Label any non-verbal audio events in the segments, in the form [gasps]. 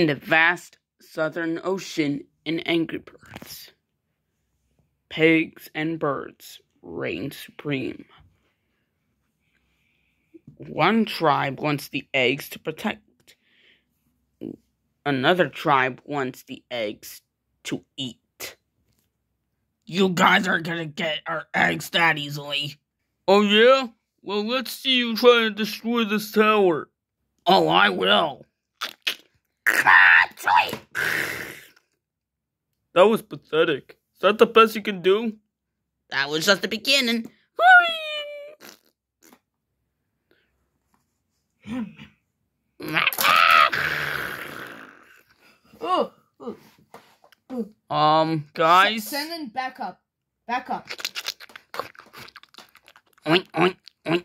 In the vast southern ocean in Angry Birds, pigs and birds reign supreme. One tribe wants the eggs to protect. Another tribe wants the eggs to eat. You guys aren't gonna get our eggs that easily. Oh yeah? Well, let's see you try to destroy this tower. Oh, I will. That was pathetic. Is that the best you can do? That was just the beginning. Um, guys. Send them back up. Back up. Oink, oink, oink.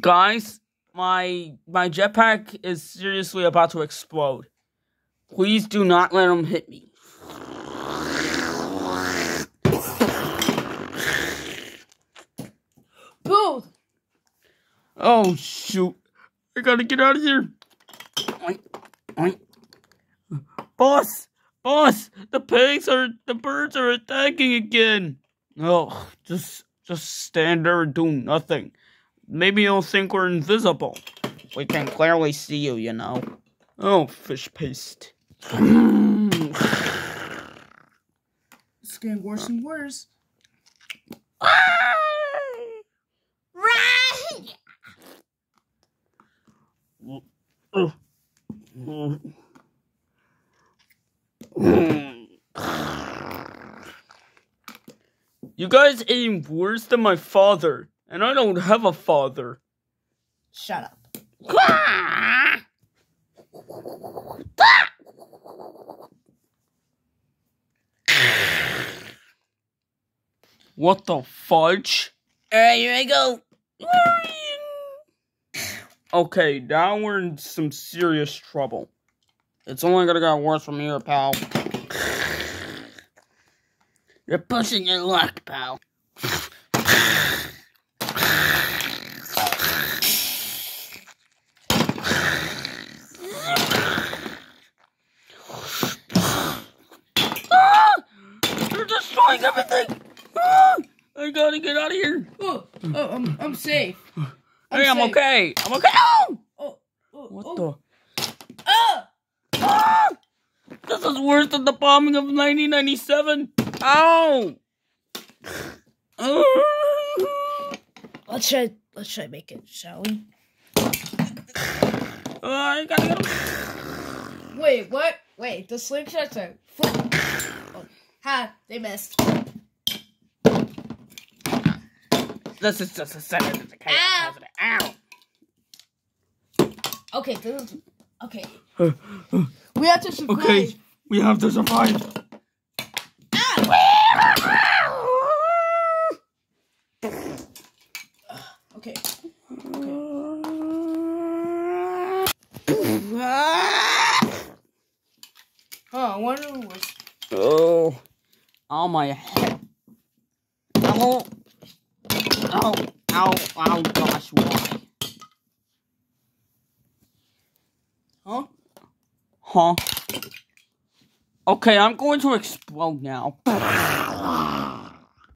Guys, my my jetpack is seriously about to explode. Please do not let him hit me. Build. Oh shoot. I gotta get out of here. Oink, oink. Boss! Boss! The pigs are the birds are attacking again. Oh, just just stand there and do nothing. Maybe you'll think we're invisible. We can clearly see you, you know. Oh, fish paste. It's getting worse and worse. You guys aim worse than my father, and I don't have a father. Shut up. What the fudge? Alright, here I go. Okay, now we're in some serious trouble. It's only gonna get worse from here, pal. You're pushing your luck, pal. [laughs] You're destroying everything! Ah, [gasps] I gotta get out of here. Oh, oh, I'm, I'm safe. hey, I'm safe. okay. I'm okay. Oh! Oh, oh, What oh. the? Ah! Ah! This is worse than the bombing of 1997. Ow! Let's try. Let's try make it, shall we? Ah, I gotta get Wait, what? Wait, the slingshots are. Flip. Ha! They missed. This is just a second of the chaos. Ow. Ow! Okay, this is. Okay. Uh, uh, we have to survive. Okay, we have to survive. Ah. Okay. Oh, I wonder who was. Oh, oh my head. Ow. Ow. Ow. Ow, gosh, why? Huh? Huh? Okay, I'm going to explode now. [laughs]